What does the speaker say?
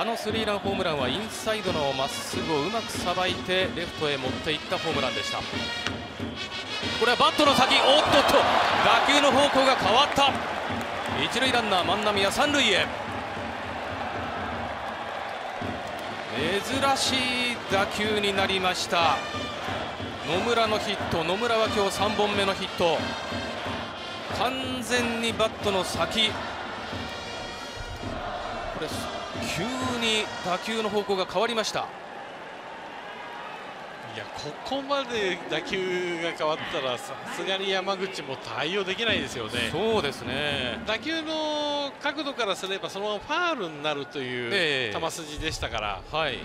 あのスリーランホームランはインサイドのまっすぐをうまくさばいてレフトへ持っていったホームランでした。これはバットの先おっとっと。打球の方向が変わった。一塁ランナー万波は三塁へ。珍しい打球になりました。野村のヒット。野村は今日3本目のヒット。完全にバットの先。これ急に打球の方向が変わりました。いやここまで打球が変わったらさすがに山口も対応できないですよね。そうですね。打球の角度からすればそのままファールになるという球筋でしたから、はい